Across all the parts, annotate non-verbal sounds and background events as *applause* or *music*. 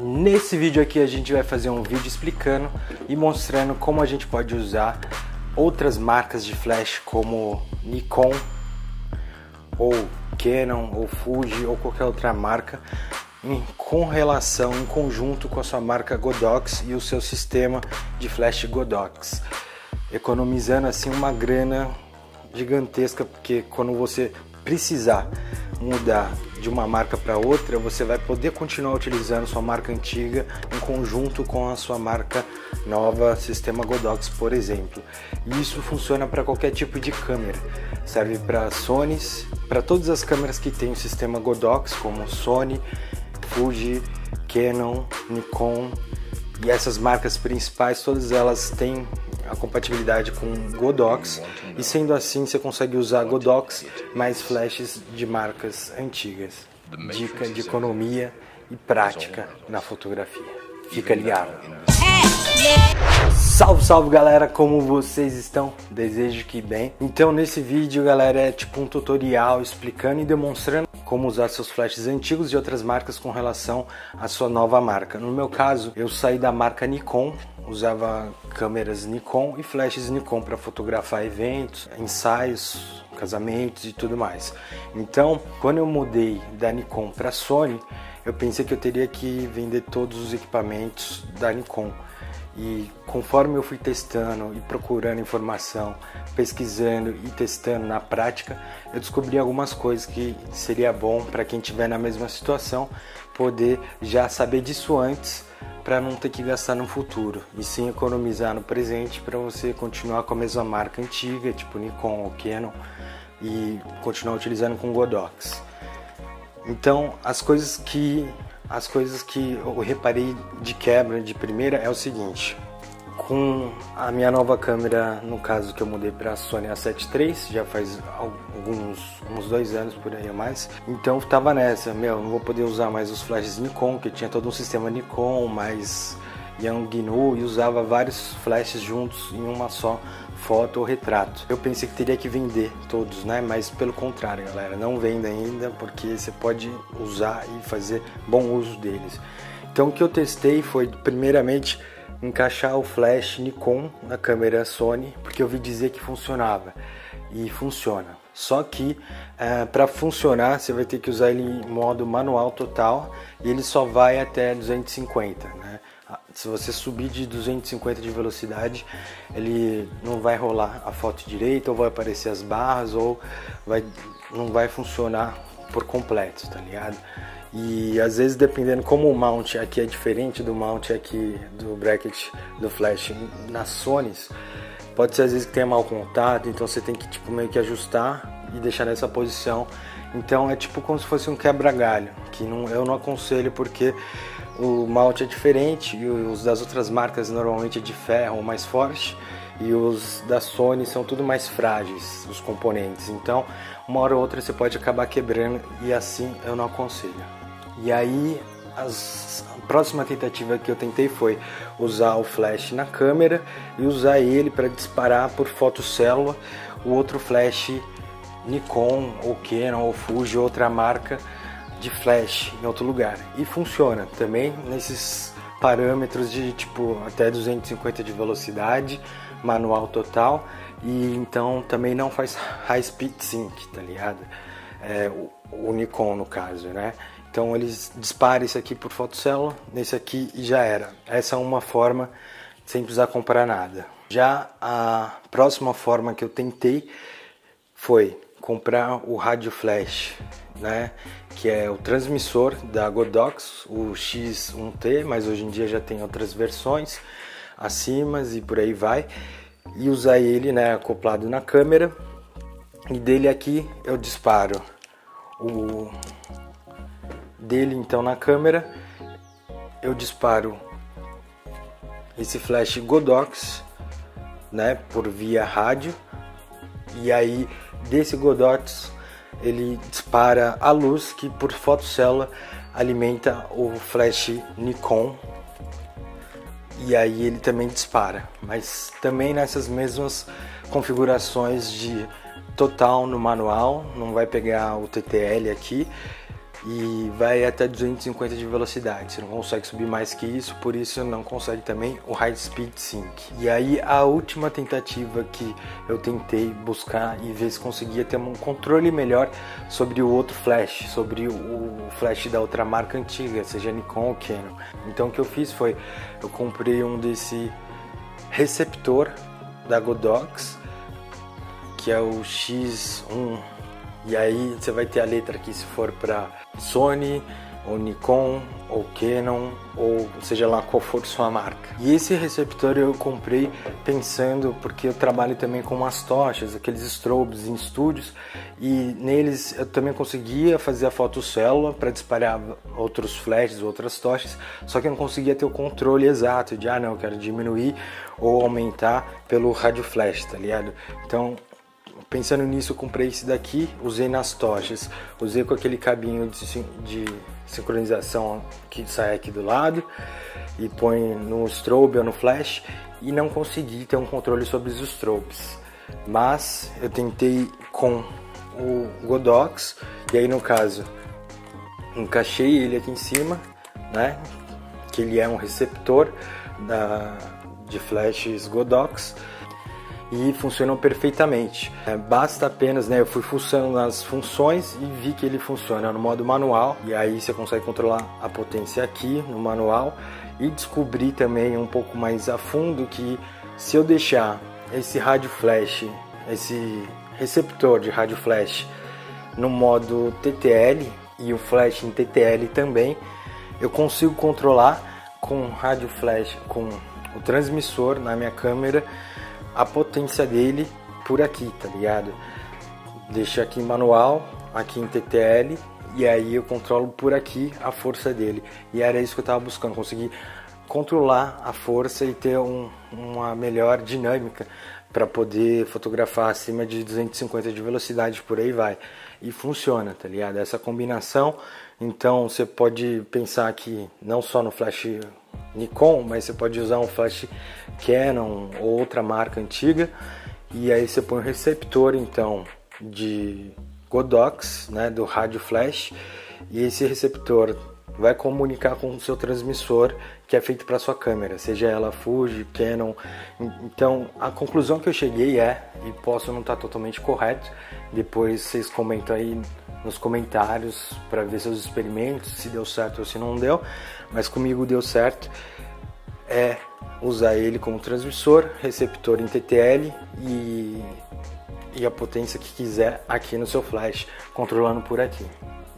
Nesse vídeo aqui a gente vai fazer um vídeo explicando e mostrando como a gente pode usar outras marcas de flash como Nikon ou Canon ou Fuji ou qualquer outra marca em, com relação em conjunto com a sua marca Godox e o seu sistema de flash Godox, economizando assim uma grana gigantesca porque quando você precisar mudar de uma marca para outra, você vai poder continuar utilizando sua marca antiga em conjunto com a sua marca nova, sistema Godox, por exemplo. E isso funciona para qualquer tipo de câmera. Serve para Sony, para todas as câmeras que têm o sistema Godox, como Sony, Fuji, Canon, Nikon e essas marcas principais, todas elas têm a compatibilidade com Godox e sendo assim você consegue usar Godox mais flashes de marcas antigas. Dica de economia e prática na fotografia. Fica ligado. Salve, salve galera, como vocês estão? Desejo que bem. Então nesse vídeo, galera, é tipo um tutorial explicando e demonstrando como usar seus flashes antigos de outras marcas com relação à sua nova marca. No meu caso, eu saí da marca Nikon, usava câmeras Nikon e flashes Nikon para fotografar eventos, ensaios, casamentos e tudo mais. Então, quando eu mudei da Nikon para Sony, eu pensei que eu teria que vender todos os equipamentos da Nikon. E conforme eu fui testando e procurando informação, pesquisando e testando na prática, eu descobri algumas coisas que seria bom para quem estiver na mesma situação poder já saber disso antes para não ter que gastar no futuro e sim economizar no presente para você continuar com a mesma marca antiga, tipo Nikon ou Canon e continuar utilizando com Godox. Então, as coisas que as coisas que eu reparei de quebra de primeira é o seguinte. Com a minha nova câmera, no caso que eu mudei para a Sony A7 III, já faz alguns uns dois anos por aí ou mais. Então tava nessa, meu, não vou poder usar mais os flashes Nikon, que tinha todo um sistema Nikon, mais Yangnu e usava vários flashes juntos em uma só foto ou retrato. Eu pensei que teria que vender todos, né? Mas pelo contrário, galera, não venda ainda porque você pode usar e fazer bom uso deles. Então o que eu testei foi primeiramente encaixar o flash Nikon na câmera Sony, porque eu vi dizer que funcionava e funciona. Só que é, para funcionar você vai ter que usar ele em modo manual total e ele só vai até 250, né? Se você subir de 250 de velocidade, ele não vai rolar a foto direita, ou vai aparecer as barras, ou vai, não vai funcionar por completo, tá ligado? E às vezes dependendo como o mount aqui é diferente do mount aqui do bracket do flash na Sony, pode ser às vezes que tenha mau contato, então você tem que tipo meio que ajustar e deixar nessa posição. Então é tipo como se fosse um quebra-galho, que não, eu não aconselho porque o malte é diferente e os das outras marcas normalmente é de ferro mais forte e os da Sony são tudo mais frágeis, os componentes. Então, uma hora ou outra você pode acabar quebrando e assim eu não aconselho. E aí, as, a próxima tentativa que eu tentei foi usar o flash na câmera e usar ele para disparar por fotocélula o outro flash Nikon ou Canon ou Fuji, outra marca de flash em outro lugar. E funciona também nesses parâmetros de tipo até 250 de velocidade, manual total, e então também não faz *laughs* high speed sync, tá ligado? É, o, Nikon no caso, né? Então eles disparam isso aqui por fotocélula, nesse aqui e já era. Essa é uma forma sem precisar comprar nada. Já a próxima forma que eu tentei foi comprar o rádio flash, né? Que é o transmissor da Godox, o X1T, mas hoje em dia já tem outras versões acima e por aí vai. E usar ele, né, acoplado na câmera. E dele aqui eu disparo o dele então na câmera eu disparo esse flash Godox, né, por via rádio. E aí desse Godox ele dispara a luz que por fotocélula alimenta o flash Nikon. E aí ele também dispara, mas também nessas mesmas configurações de total no manual, não vai pegar o TTL aqui, e vai até 250 de velocidade. Você não consegue subir mais que isso, por isso não consegue também o High Speed Sync. E aí a última tentativa que eu tentei buscar e ver se conseguia ter um controle melhor sobre o outro flash, sobre o flash da outra marca antiga, seja Nikon ou Canon. Então o que eu fiz foi eu comprei um desse receptor da Godox, que é o X1 e aí você vai ter a letra aqui se for para Sony, ou Nikon, ou Canon, ou seja lá qual for sua marca. E esse receptor eu comprei pensando, porque eu trabalho também com umas tochas, aqueles strobes em estúdios, e neles eu também conseguia fazer a foto célula para disparar outros flashes, outras tochas, só que eu não conseguia ter o controle exato de, ah não, eu quero diminuir ou aumentar pelo rádio flash, tá ligado? Então Pensando nisso, comprei esse daqui, usei nas tochas, usei com aquele cabinho de, de sincronização que sai aqui do lado e põe no strobe ou no flash e não consegui ter um controle sobre os strobes. Mas eu tentei com o Godox e aí no caso encaixei ele aqui em cima, né? Que ele é um receptor da, de flashes Godox e funcionam perfeitamente. É, basta apenas, né, eu fui fuçando nas funções e vi que ele funciona no modo manual e aí você consegue controlar a potência aqui no manual e descobri também um pouco mais a fundo que se eu deixar esse rádio flash, esse receptor de rádio flash no modo TTL e o flash em TTL também, eu consigo controlar com rádio flash, com o transmissor na minha câmera a potência dele por aqui, tá ligado? Deixa aqui em manual, aqui em TTL e aí eu controlo por aqui a força dele. E era isso que eu estava buscando, conseguir controlar a força e ter um, uma melhor dinâmica para poder fotografar acima de 250 de velocidade, por aí vai. E funciona, tá ligado? Essa combinação, então você pode pensar que não só no flash Nikon, mas você pode usar um flash Canon ou outra marca antiga. E aí você põe o receptor então de Godox, né, do rádio flash. E esse receptor vai comunicar com o seu transmissor que é feito para sua câmera, seja ela Fuji, Canon. Então, a conclusão que eu cheguei é, e posso não estar totalmente correto, depois vocês comentam aí nos comentários para ver seus experimentos, se deu certo ou se não deu, mas comigo deu certo. É usar ele como transmissor, receptor em TTL e, e a potência que quiser aqui no seu flash, controlando por aqui.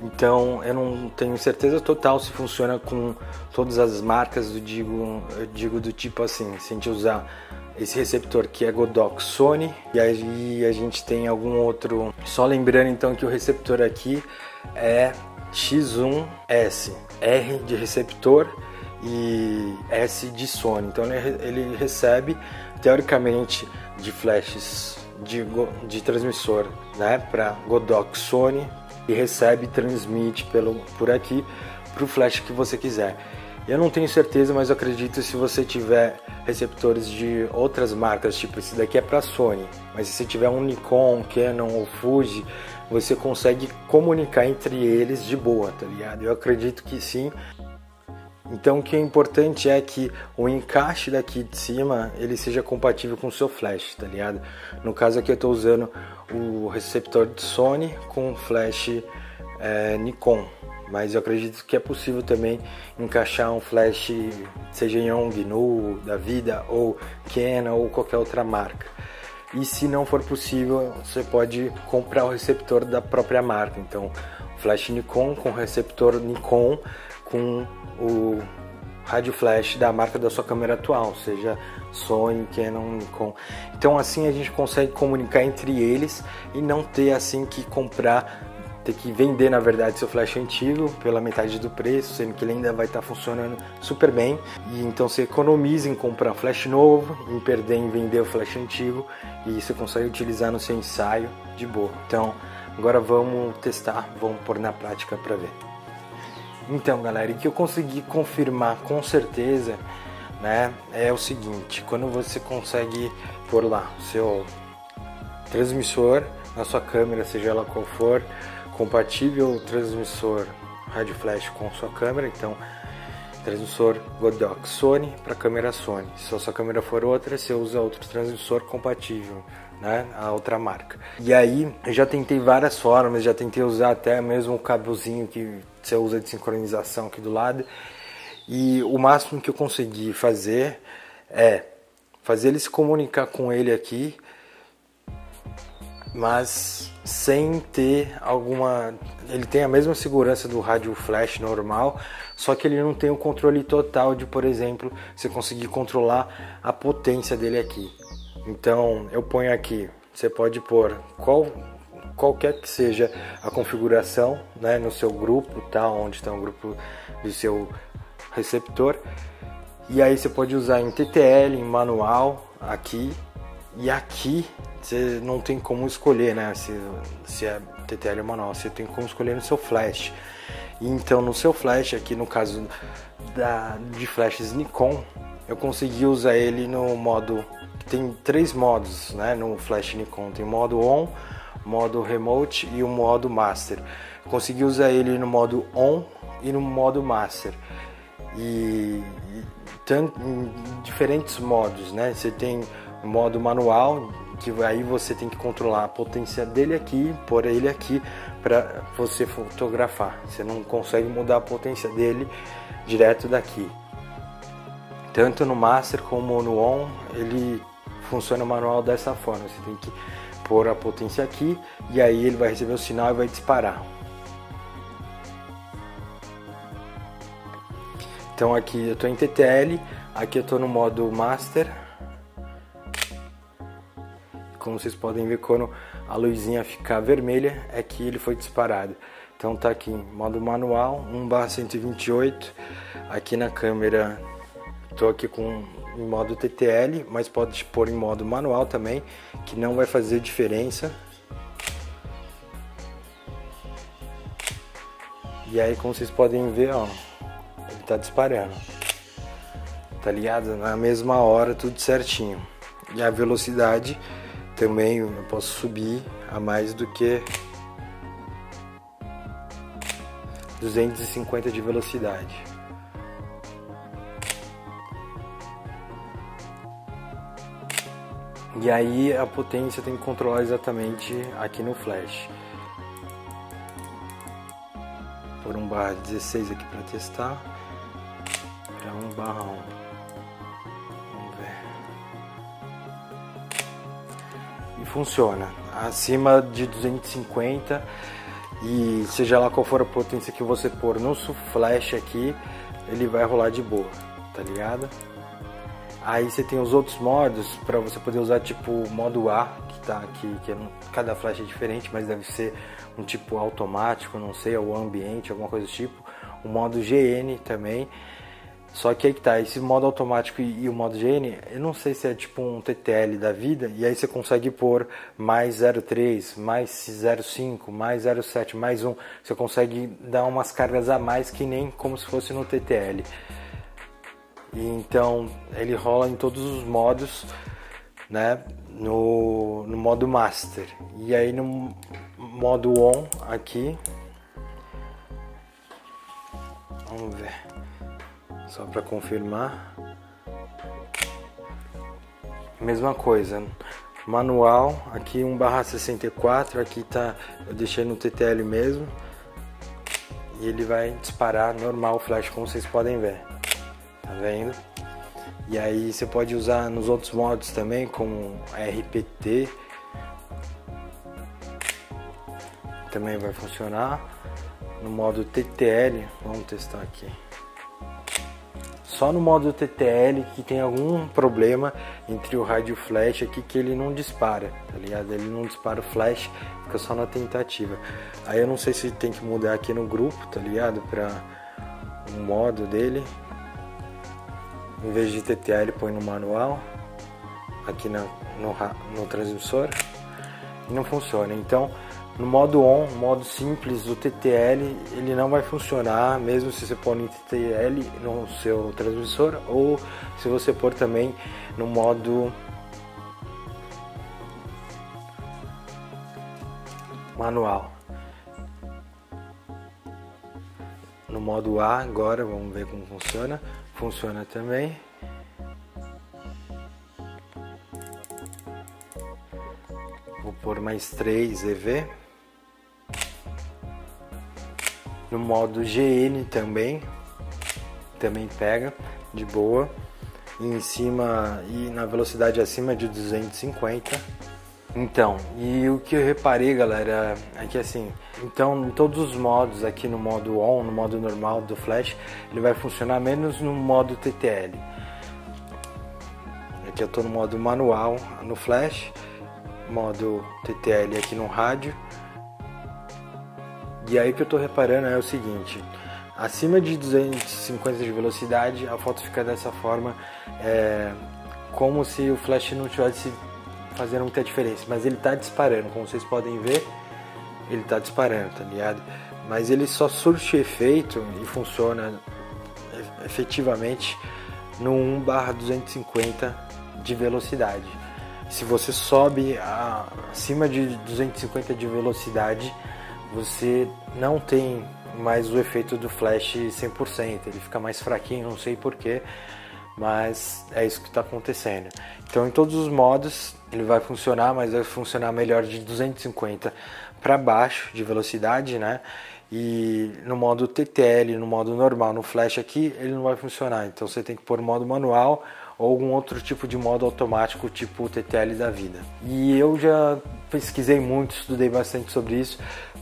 Então eu não tenho certeza total se funciona com todas as marcas do digo, eu digo do tipo assim, se a gente usar esse receptor que é Godox Sony e aí a gente tem algum outro. Só lembrando então que o receptor aqui é X1S, R de receptor e S de Sony. Então ele, recebe teoricamente de flashes de, de transmissor, né, para Godox Sony e recebe e transmite pelo, por aqui para o flash que você quiser. Eu não tenho certeza, mas acredito se você tiver receptores de outras marcas, tipo esse daqui é para Sony, mas se você tiver um Nikon, Canon ou Fuji, você consegue comunicar entre eles de boa, tá ligado? Eu acredito que sim. Então o que é importante é que o encaixe daqui de cima ele seja compatível com o seu flash, tá ligado? No caso aqui eu estou usando o receptor de Sony com flash é, Nikon, mas eu acredito que é possível também encaixar um flash, seja Yong, Nu, da vida, ou Canon, ou qualquer outra marca. E se não for possível, você pode comprar o receptor da própria marca. Então, flash Nikon com receptor Nikon com o rádio flash da marca da sua câmera atual, seja Sony, Canon, Nikon. Então assim a gente consegue comunicar entre eles e não ter assim que comprar ter que vender na verdade seu flash antigo pela metade do preço, sendo que ele ainda vai estar tá funcionando super bem. E então você economiza em comprar flash novo, em perder em vender o flash antigo e você consegue utilizar no seu ensaio de boa. Então agora vamos testar, vamos pôr na prática para ver. Então galera, o que eu consegui confirmar com certeza né, é o seguinte, quando você consegue pôr lá seu transmissor na sua câmera, seja ela qual for, compatível transmissor rádio flash com sua câmera, então transmissor Godox Sony para câmera Sony. Se a sua câmera for outra, você usa outro transmissor compatível, né, a outra marca. E aí, eu já tentei várias formas, já tentei usar até mesmo o cabelzinho que você usa de sincronização aqui do lado. E o máximo que eu consegui fazer é fazer ele se comunicar com ele aqui, mas sem ter alguma. Ele tem a mesma segurança do rádio flash normal, só que ele não tem o controle total de, por exemplo, você conseguir controlar a potência dele aqui. Então eu ponho aqui, você pode pôr qual, qualquer que seja a configuração né, no seu grupo, tá? onde está o grupo do seu receptor. E aí você pode usar em TTL, em manual, aqui. E aqui você não tem como escolher, né? Se, se é TTL ou manual, você tem como escolher no seu flash. Então no seu flash, aqui no caso da, de flashes Nikon, eu consegui usar ele no modo. Tem três modos né, no flash Nikon. Tem modo on, modo remote e o modo master. consegui usar ele no modo on e no modo master. E, tanto, em diferentes modos, né? Você tem modo manual, que aí você tem que controlar a potência dele aqui, por ele aqui, para você fotografar. Você não consegue mudar a potência dele direto daqui. Tanto no master como no on, ele funciona manual dessa forma. Você tem que pôr a potência aqui e aí ele vai receber o sinal e vai disparar. Então aqui eu estou em TTL, aqui eu estou no modo master como vocês podem ver quando a luzinha ficar vermelha é que ele foi disparado. Então tá aqui modo manual 1/128. Aqui na câmera tô aqui com em modo TTL, mas pode pôr em modo manual também, que não vai fazer diferença. E aí como vocês podem ver, ó, ele tá disparando. Tá ligado? Na mesma hora, tudo certinho. E a velocidade também eu posso subir a mais do que 250 de velocidade. E aí a potência tem que controlar exatamente aqui no flash. Por 1 barra 16 aqui para testar. Para 1 barra 1. funciona. Acima de 250 e seja lá qual for a potência que você pôr no flash aqui, ele vai rolar de boa, tá ligado? Aí você tem os outros modos para você poder usar tipo modo A, que tá aqui, que é, cada flash é diferente, mas deve ser um tipo automático, não sei, ou ambiente, alguma coisa do tipo. O modo GN também só que aí que tá, esse modo automático e, e, o modo GN, eu não sei se é tipo um TTL da vida, e aí você consegue pôr mais 0,3, mais 0,5, mais 0,7, mais 1. Você consegue dar umas cargas a mais que nem como se fosse no TTL. Então ele rola em todos os modos, né? No, no modo Master. E aí no modo On aqui. Vamos ver só para confirmar. Mesma coisa, manual, aqui 1/64, aqui tá, eu deixei no TTL mesmo. E ele vai disparar normal o flash, como vocês podem ver. Tá vendo? E aí você pode usar nos outros modos também, como RPT. Também vai funcionar. No modo TTL, vamos testar aqui só no modo TTL que tem algum problema entre o rádio flash aqui que ele não dispara, tá ligado? Ele não dispara o flash, fica só na tentativa. Aí eu não sei se tem que mudar aqui no grupo, tá ligado? Pra o modo dele. Em vez de TTL põe no manual, aqui no, no transmissor, e não funciona. Então no modo on, modo simples, o TTL ele não vai funcionar, mesmo se você pôr em TTL no seu transmissor ou se você pôr também no modo manual. no modo A agora, vamos ver como funciona. Funciona também. Vou pôr mais 3 EV. No modo GN também, também pega de boa. E em cima e na velocidade acima de 250. Então, e o que eu reparei, galera, é que assim, então em todos os modos aqui no modo on, no modo normal do flash, ele vai funcionar menos no modo TTL. Aqui eu estou no modo manual no flash, modo TTL aqui no rádio. E aí que eu estou reparando é o seguinte, acima de 250 de velocidade a foto fica dessa forma, é, como se o flash não tivesse fazendo muita diferença, mas ele está disparando, como vocês podem ver, ele está disparando, tá ligado? Mas ele só surte efeito e funciona efetivamente no 1/250 de velocidade. Se você sobe a, acima de 250 de velocidade, você não tem mais o efeito do flash 100%, ele fica mais fraquinho, não sei porquê, mas é isso que está acontecendo. Então, em todos os modos, ele vai funcionar, mas vai funcionar melhor de 250 para baixo de velocidade, né? E no modo TTL, no modo normal, no flash aqui, ele não vai funcionar. Então você tem que pôr modo manual ou algum outro tipo de modo automático, tipo o TTL da vida. E eu já pesquisei muito, estudei bastante sobre isso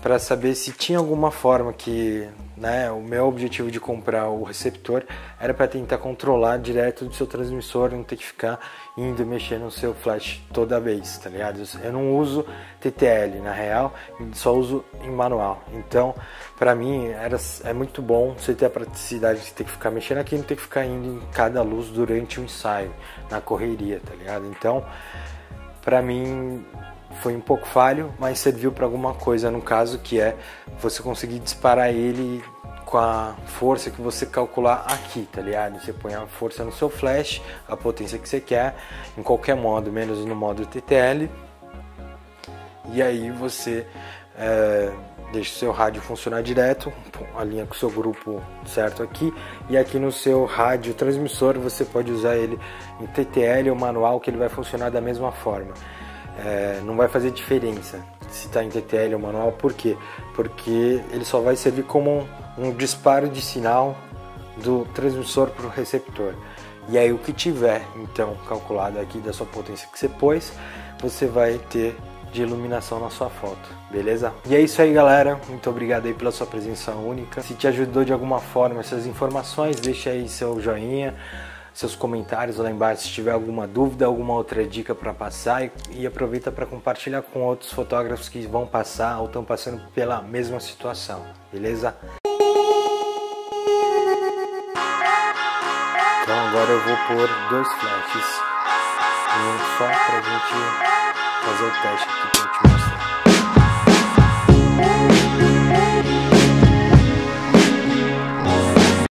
para saber se tinha alguma forma que, né, o meu objetivo de comprar o receptor era para tentar controlar direto do seu transmissor, não ter que ficar indo mexer no seu flash toda vez, tá ligado? Eu não uso TTL na real, só uso em manual. Então, para mim era é muito bom você ter a praticidade de ter que ficar mexendo aqui, não ter que ficar indo em cada luz durante o ensaio, na correria, tá ligado? Então, para mim foi um pouco falho, mas serviu para alguma coisa no caso que é você conseguir disparar ele com a força que você calcular aqui, tá ligado? Você põe a força no seu flash, a potência que você quer, em qualquer modo, menos no modo TTL. E aí você é, deixa o seu rádio funcionar direto, alinha com o seu grupo certo aqui, e aqui no seu rádio transmissor você pode usar ele em TTL ou manual, que ele vai funcionar da mesma forma é, não vai fazer diferença se está em TTL ou manual, por quê? Porque ele só vai servir como um, um disparo de sinal do transmissor para o receptor. E aí o que tiver então calculado aqui da sua potência que você pôs, você vai ter de iluminação na sua foto, beleza? E é isso aí galera, muito obrigado aí pela sua presença única. Se te ajudou de alguma forma essas informações, deixa aí seu joinha, seus comentários lá embaixo se tiver alguma dúvida, alguma outra dica para passar e, aproveita para compartilhar com outros fotógrafos que vão passar ou estão passando pela mesma situação, beleza? Então agora eu vou pôr dois flashes, um só para a gente fazer o teste aqui.